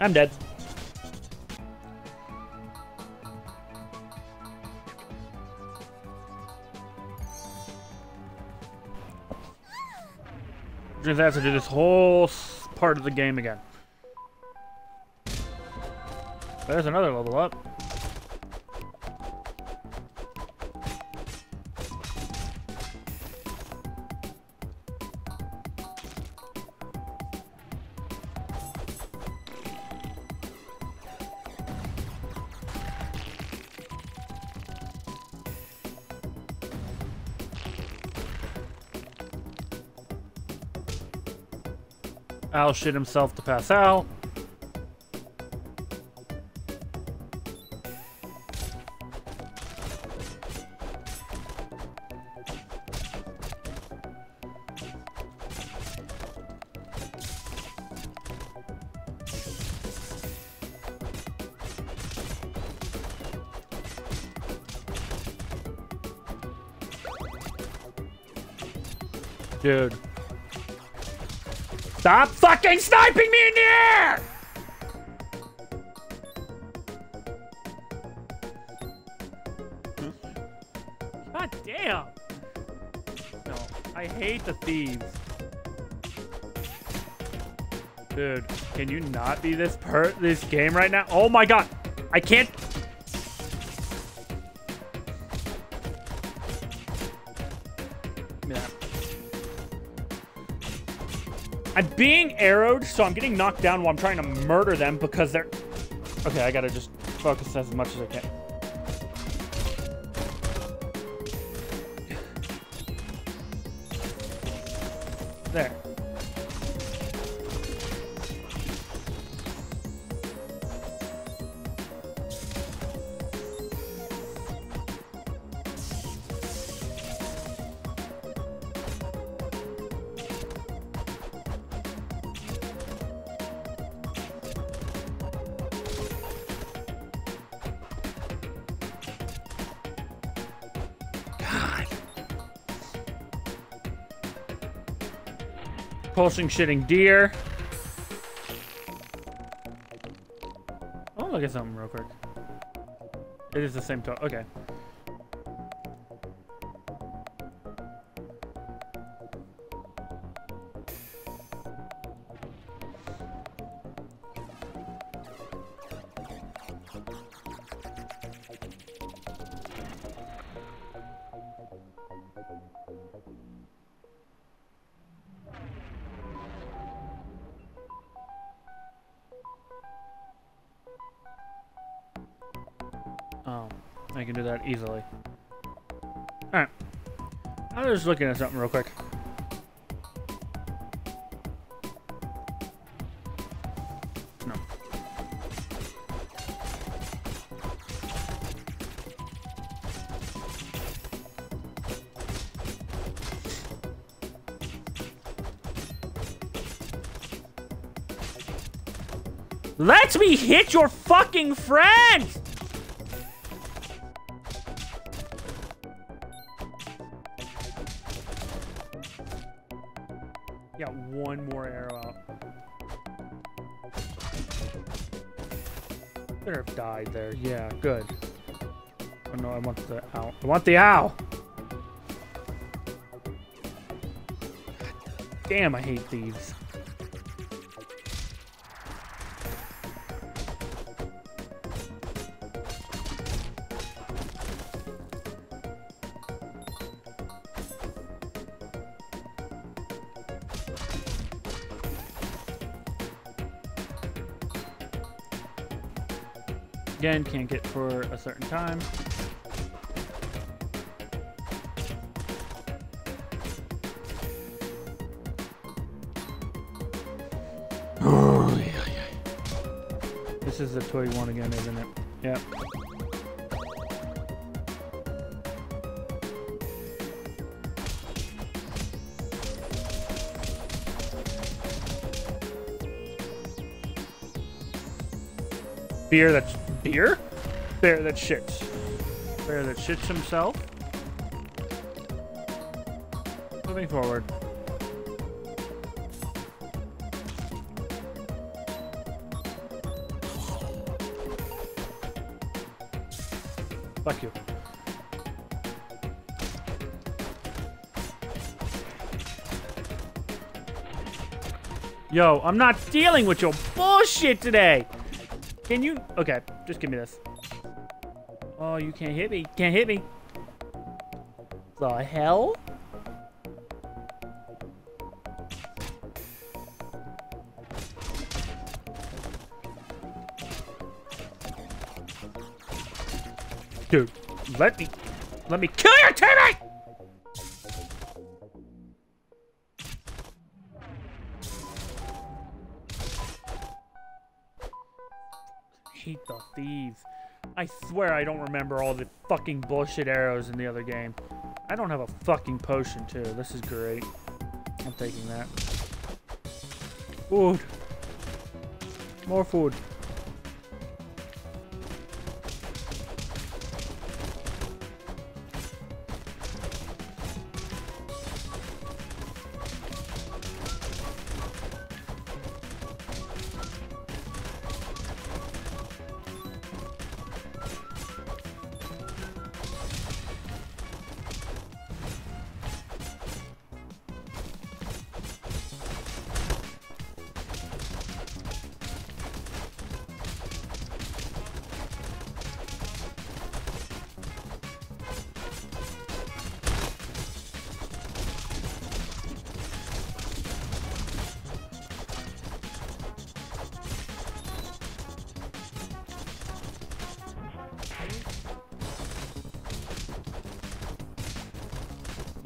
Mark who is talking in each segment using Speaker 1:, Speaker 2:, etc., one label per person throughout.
Speaker 1: I'm dead. Just have to do this whole part of the game again. There's another level up. Al shit himself to pass out. Dude. Stop fucking sniping me in the air! God damn! No, I hate the thieves. Dude, can you not be this per this game right now? Oh my god! I can't being arrowed, so I'm getting knocked down while I'm trying to murder them because they're... Okay, I gotta just focus as much as I can. Pulsing shitting deer. Oh, look at something real quick. It is the same to Okay. Oh, can do that easily. Alright. I was looking at something real quick. No. Let me hit your fucking friend! Got one more arrow out. Better have died there. Yeah, good. Oh no, I want the owl. I want the owl! Damn, I hate thieves. Again, can't get for a certain time. This is the toy one again, isn't it? Yep. Beer that's here? Bear that shits. Bear that shits himself. Moving forward. Fuck you. Yo, I'm not dealing with your bullshit today! Can you... Okay just give me this. Oh, you can't hit me. Can't hit me. The hell? Dude, let me, let me kill your teammate! Swear I don't remember all the fucking bullshit arrows in the other game. I don't have a fucking potion too. This is great. I'm taking that. Food. More food.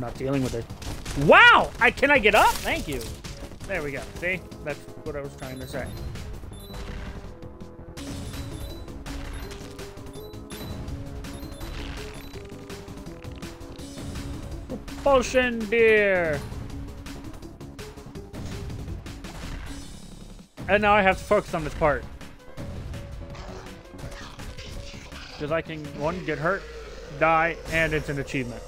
Speaker 1: Not dealing with it. Wow! I Can I get up? Thank you. There we go. See? That's what I was trying to say. Potion beer! And now I have to focus on this part. Because I can, one, get hurt, die, and it's an achievement.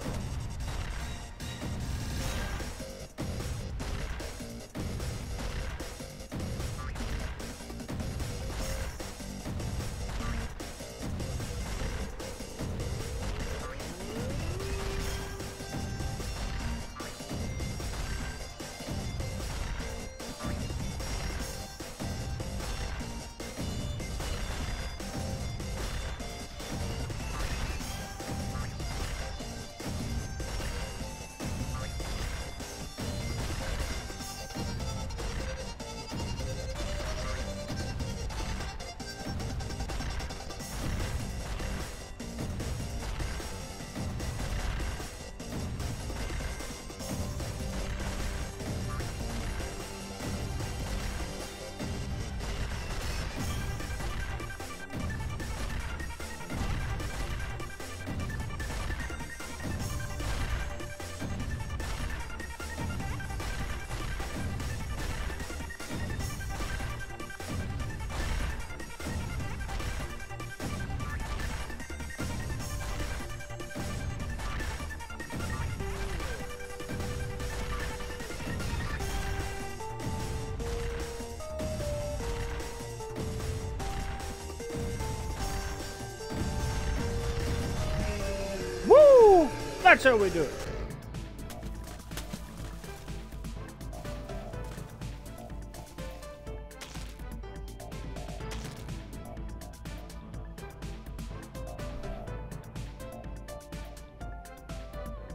Speaker 1: That's how we do it.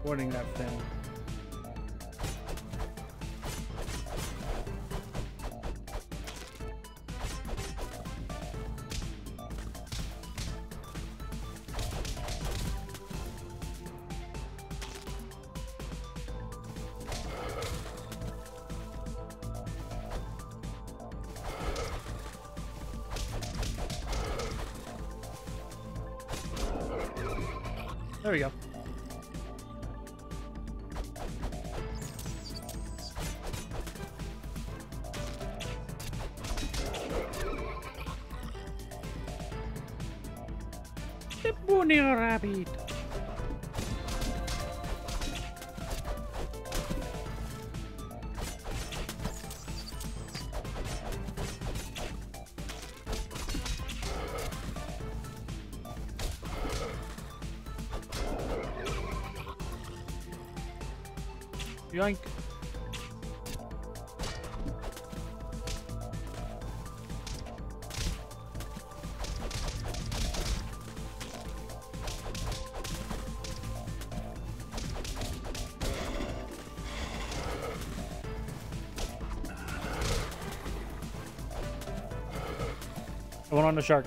Speaker 1: Warning that thing. There we go. The bunny rabbit. Yoink. Went on the shark.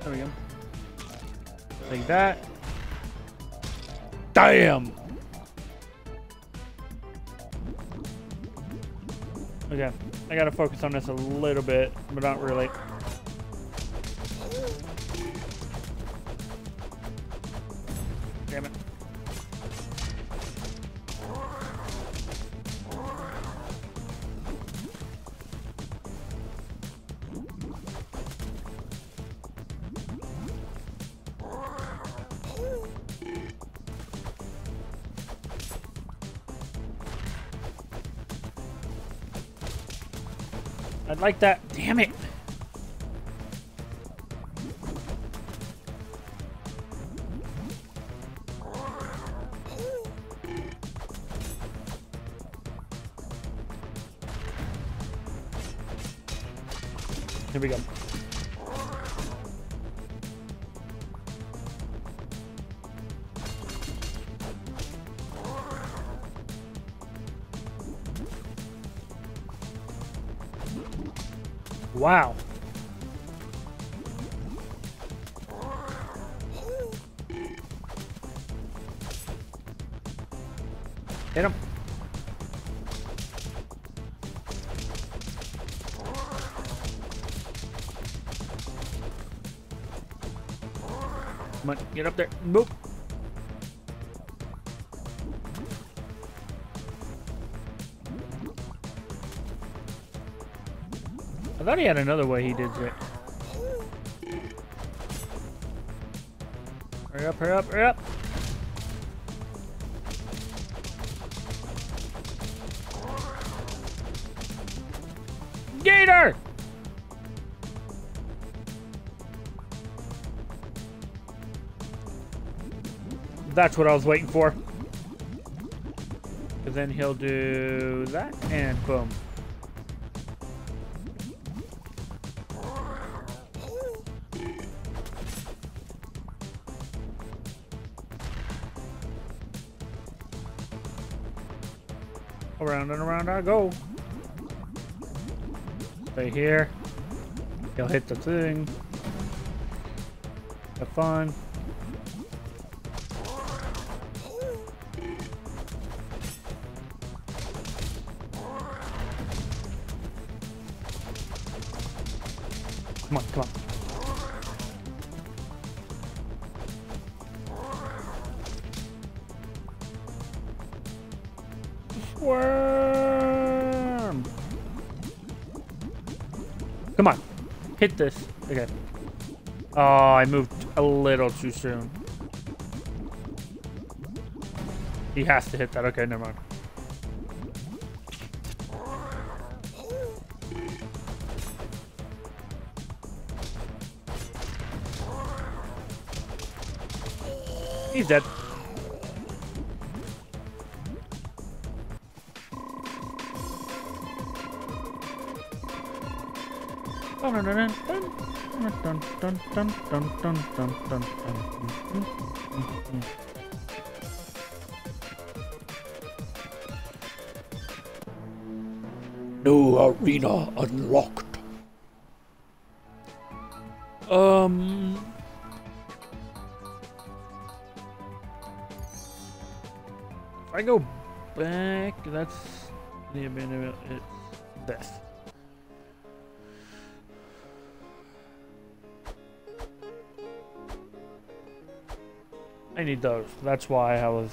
Speaker 1: There we go. Take that. Damn! Okay, I gotta focus on this a little bit, but not really. I'd like that. Damn it. Here we go. Wow. Hit him. Come on, get up there. Move. Thought he had another way he did it. Hurry up, hurry up, hurry up. Gator! That's what I was waiting for. Then he'll do that, and boom. Around and around I go. Stay here. He'll hit the thing. Have fun. Come on, come on. Worm. Come on. Hit this. Okay. Oh, I moved a little too soon. He has to hit that. Okay, never mind. He's dead.
Speaker 2: New arena unlocked.
Speaker 1: Um. If I go back, that's the abandonment. It's this. I need those. That's why I was